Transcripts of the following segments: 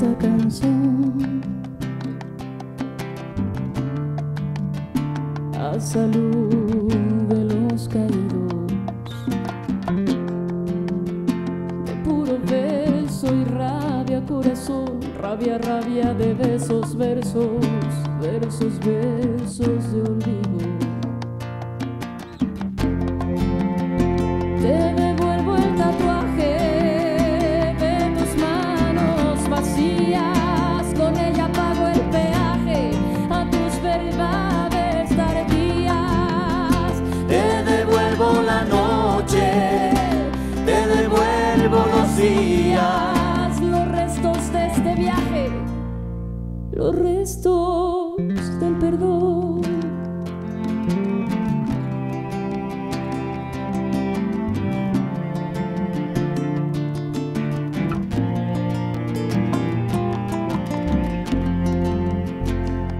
Esta canción a salud de los caídos. De puro beso y rabia, corazón, rabia, rabia de besos, versos, versos, versos los restos del perdón.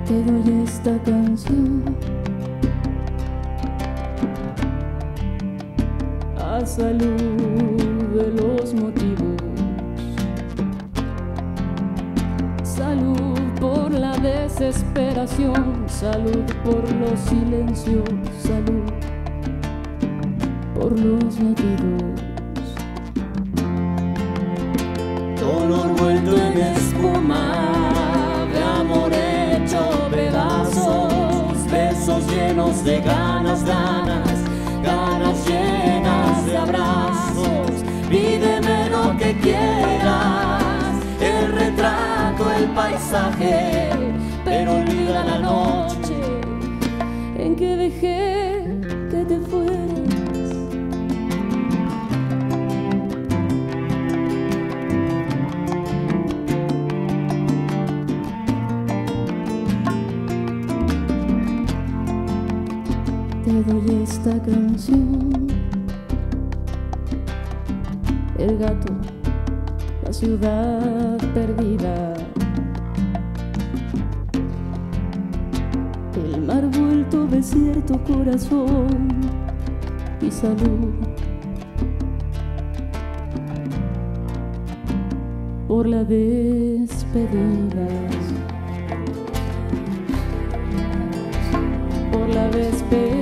Te doy esta canción a salud de los motivos. Desesperación, salud por los silencios, salud por los latidos. Dolor vuelto en espuma, de amor hecho pedazos, besos llenos de ganas, ganas, ganas llenas de abrazos. Pídeme lo que quieras, el retrato, el paisaje, la noche. en que dejé que te fueras. Te doy esta canción. El gato, la ciudad perdida. Vuelto desierto corazón y salud. Por la despedida. Por la despedida